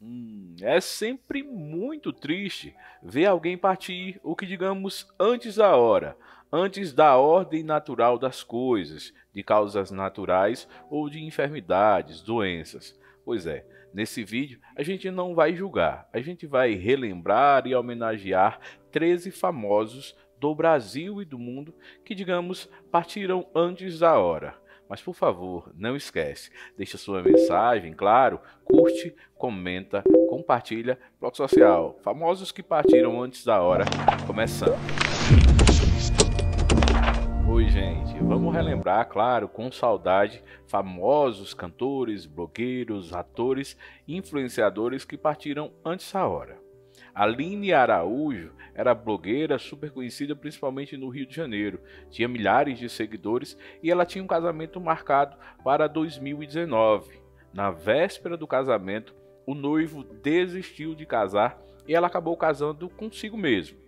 Hum, é sempre muito triste ver alguém partir, o que digamos antes da hora, antes da ordem natural das coisas, de causas naturais ou de enfermidades, doenças. Pois é, nesse vídeo a gente não vai julgar, a gente vai relembrar e homenagear 13 famosos do Brasil e do mundo que, digamos, partiram antes da hora. Mas por favor, não esquece, deixa sua mensagem, claro, curte, comenta, compartilha, bloco social, famosos que partiram antes da hora, começando. Oi gente, vamos relembrar, claro, com saudade, famosos cantores, blogueiros, atores e influenciadores que partiram antes da hora. Aline Araújo era blogueira super conhecida principalmente no Rio de Janeiro. Tinha milhares de seguidores e ela tinha um casamento marcado para 2019. Na véspera do casamento, o noivo desistiu de casar e ela acabou casando consigo mesmo.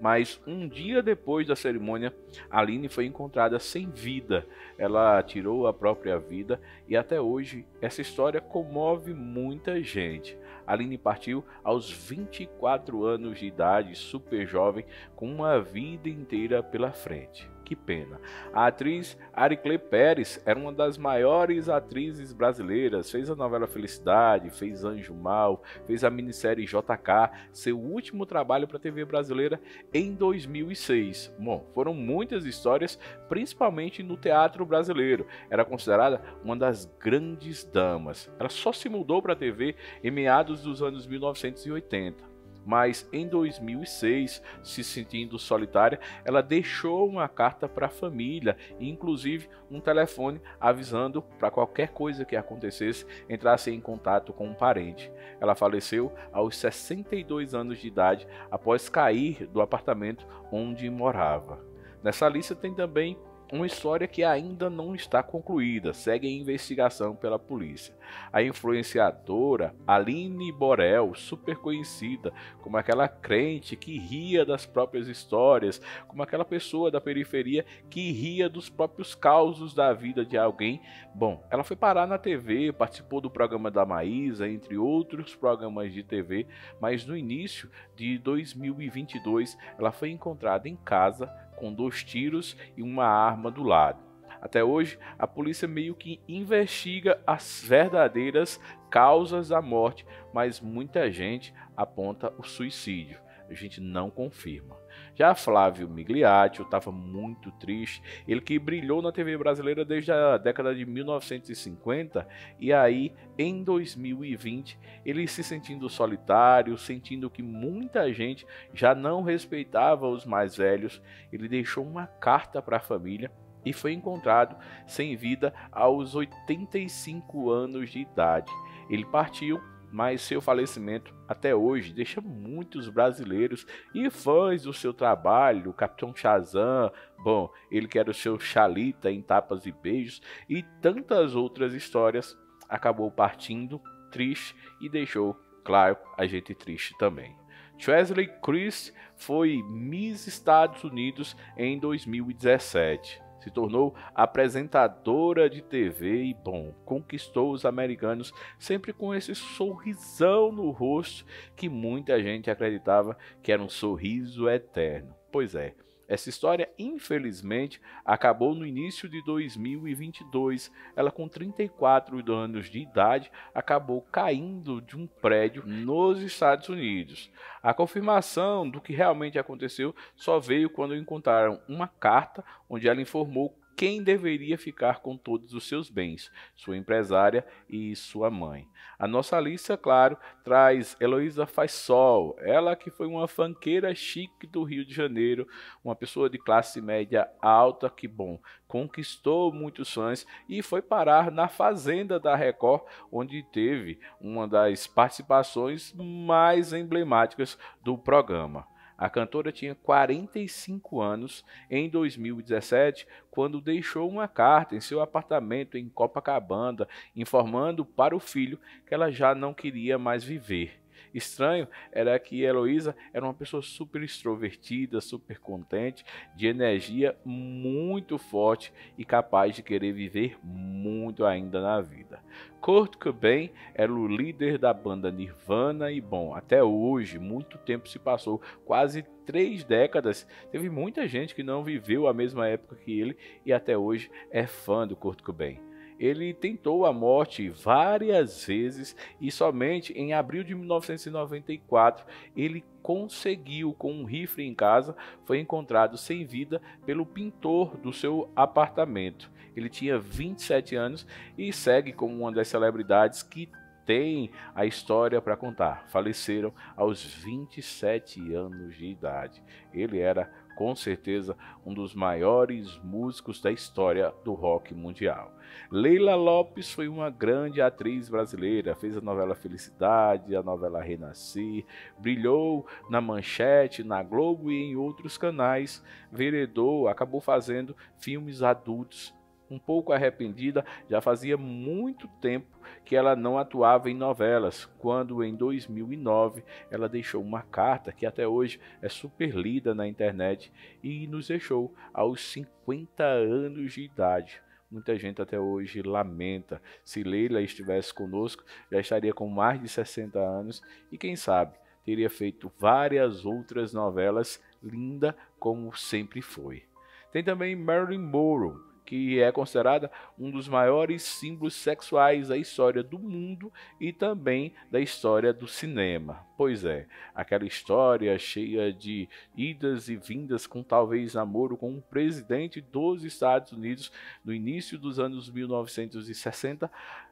Mas um dia depois da cerimônia, Aline foi encontrada sem vida. Ela tirou a própria vida e até hoje essa história comove muita gente. Aline partiu aos 24 anos de idade, super jovem, com uma vida inteira pela frente. Que pena. A atriz Aricle Pérez era uma das maiores atrizes brasileiras. Fez a novela Felicidade, fez Anjo Mal, fez a minissérie JK, seu último trabalho para a TV brasileira em 2006. Bom, foram muitas histórias, principalmente no teatro brasileiro. Era considerada uma das grandes damas. Ela só se mudou para a TV em meados dos anos 1980 mas em 2006, se sentindo solitária, ela deixou uma carta para a família inclusive um telefone avisando para qualquer coisa que acontecesse entrasse em contato com um parente. Ela faleceu aos 62 anos de idade após cair do apartamento onde morava. Nessa lista tem também uma história que ainda não está concluída, segue em investigação pela polícia. A influenciadora Aline Borel, super conhecida como aquela crente que ria das próprias histórias, como aquela pessoa da periferia que ria dos próprios causos da vida de alguém. Bom, ela foi parar na TV, participou do programa da Maísa, entre outros programas de TV, mas no início de 2022 ela foi encontrada em casa com dois tiros e uma arma do lado. Até hoje, a polícia meio que investiga as verdadeiras causas da morte, mas muita gente aponta o suicídio. A gente não confirma. Já Flávio Migliaccio estava muito triste, ele que brilhou na TV brasileira desde a década de 1950 e aí em 2020 ele se sentindo solitário, sentindo que muita gente já não respeitava os mais velhos, ele deixou uma carta para a família e foi encontrado sem vida aos 85 anos de idade. Ele partiu mas seu falecimento até hoje deixa muitos brasileiros e fãs do seu trabalho, o Capitão Shazam, bom, ele que era o seu Chalita em tapas e beijos e tantas outras histórias, acabou partindo triste e deixou, claro, a gente triste também. Chesley Chris foi Miss Estados Unidos em 2017 se tornou apresentadora de TV e, bom, conquistou os americanos sempre com esse sorrisão no rosto que muita gente acreditava que era um sorriso eterno. Pois é, essa história, infelizmente, acabou no início de 2022. Ela, com 34 anos de idade, acabou caindo de um prédio nos Estados Unidos. A confirmação do que realmente aconteceu só veio quando encontraram uma carta onde ela informou quem deveria ficar com todos os seus bens, sua empresária e sua mãe. A nossa lista, claro, traz Heloísa Faisol, ela que foi uma fanqueira chique do Rio de Janeiro, uma pessoa de classe média alta que, bom, conquistou muitos fãs e foi parar na Fazenda da Record, onde teve uma das participações mais emblemáticas do programa. A cantora tinha 45 anos em 2017, quando deixou uma carta em seu apartamento em Copacabana, informando para o filho que ela já não queria mais viver. Estranho era que Heloísa era uma pessoa super extrovertida, super contente, de energia muito forte e capaz de querer viver muito ainda na vida. Kurt Cobain era o líder da banda Nirvana e, bom, até hoje, muito tempo se passou, quase três décadas, teve muita gente que não viveu a mesma época que ele e até hoje é fã do Kurt Cobain. Ele tentou a morte várias vezes e somente em abril de 1994 ele conseguiu, com um rifle em casa, foi encontrado sem vida pelo pintor do seu apartamento. Ele tinha 27 anos e segue como uma das celebridades que tem a história para contar. Faleceram aos 27 anos de idade. Ele era com certeza um dos maiores músicos da história do rock mundial. Leila Lopes foi uma grande atriz brasileira, fez a novela Felicidade, a novela Renascer, brilhou na Manchete, na Globo e em outros canais, veredou, acabou fazendo filmes adultos um pouco arrependida, já fazia muito tempo que ela não atuava em novelas, quando em 2009 ela deixou uma carta que até hoje é super lida na internet e nos deixou aos 50 anos de idade. Muita gente até hoje lamenta. Se Leila estivesse conosco, já estaria com mais de 60 anos e quem sabe teria feito várias outras novelas linda como sempre foi. Tem também Marilyn Monroe, que é considerada um dos maiores símbolos sexuais da história do mundo e também da história do cinema. Pois é, aquela história cheia de idas e vindas com talvez namoro com um presidente dos Estados Unidos no início dos anos 1960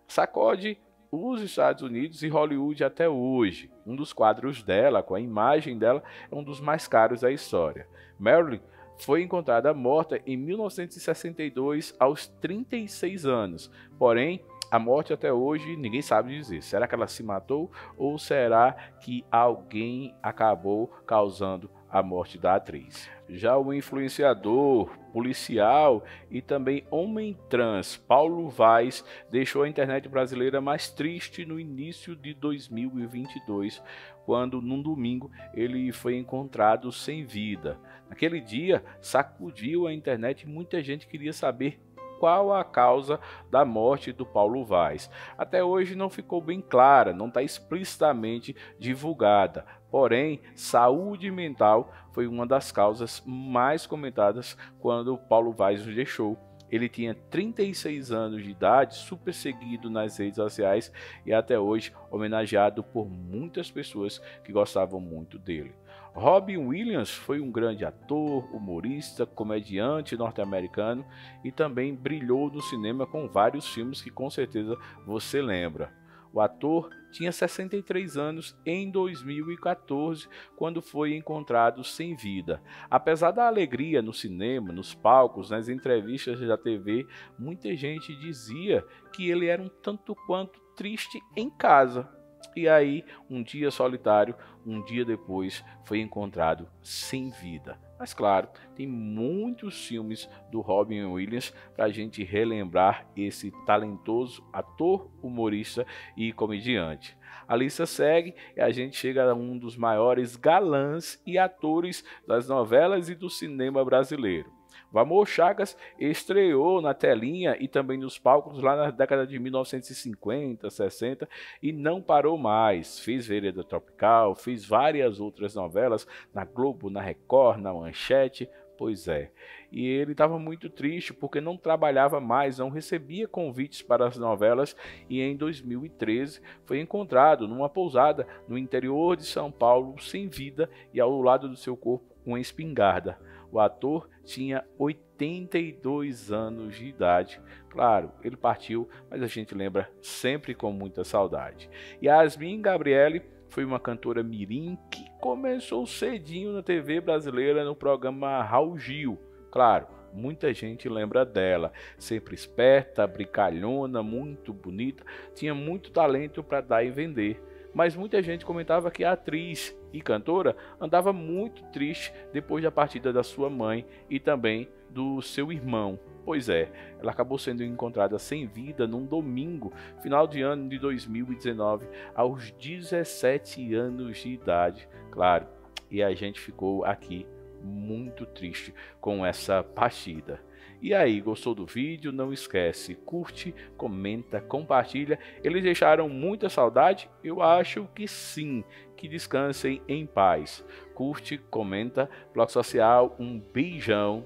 sacode os Estados Unidos e Hollywood até hoje. Um dos quadros dela, com a imagem dela, é um dos mais caros da história. Marilyn foi encontrada morta em 1962 aos 36 anos. Porém, a morte até hoje ninguém sabe dizer. Será que ela se matou ou será que alguém acabou causando a morte da atriz? Já o influenciador, policial e também homem trans Paulo Vaz deixou a internet brasileira mais triste no início de 2022, quando num domingo ele foi encontrado sem vida. Naquele dia sacudiu a internet e muita gente queria saber qual a causa da morte do Paulo Vaz. Até hoje não ficou bem clara, não está explicitamente divulgada. Porém, saúde mental foi uma das causas mais comentadas quando Paulo Vaz nos deixou. Ele tinha 36 anos de idade, super seguido nas redes sociais e até hoje homenageado por muitas pessoas que gostavam muito dele. Robin Williams foi um grande ator, humorista, comediante norte-americano e também brilhou no cinema com vários filmes que com certeza você lembra. O ator tinha 63 anos em 2014, quando foi encontrado sem vida. Apesar da alegria no cinema, nos palcos, nas entrevistas da TV, muita gente dizia que ele era um tanto quanto triste em casa. E aí, um dia solitário, um dia depois, foi encontrado sem vida. Mas claro, tem muitos filmes do Robin Williams para a gente relembrar esse talentoso ator, humorista e comediante. A lista segue e a gente chega a um dos maiores galãs e atores das novelas e do cinema brasileiro. O Amor Chagas estreou na telinha e também nos palcos lá na década de 1950, 60 e não parou mais. Fez Vereda Tropical, fez várias outras novelas na Globo, na Record, na Manchete. Pois é. E ele estava muito triste porque não trabalhava mais, não recebia convites para as novelas e em 2013 foi encontrado numa pousada no interior de São Paulo sem vida e ao lado do seu corpo uma espingarda. O ator tinha 82 anos de idade. Claro, ele partiu, mas a gente lembra sempre com muita saudade. Yasmin Gabriele foi uma cantora mirim que começou cedinho na TV brasileira no programa Raul Gil. Claro, muita gente lembra dela. Sempre esperta, brincalhona, muito bonita, tinha muito talento para dar e vender mas muita gente comentava que a atriz e cantora andava muito triste depois da partida da sua mãe e também do seu irmão. Pois é, ela acabou sendo encontrada sem vida num domingo, final de ano de 2019, aos 17 anos de idade. Claro, e a gente ficou aqui muito triste com essa partida. E aí, gostou do vídeo? Não esquece, curte, comenta, compartilha. Eles deixaram muita saudade? Eu acho que sim. Que descansem em paz. Curte, comenta, Bloco Social, um beijão.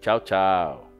Tchau, tchau.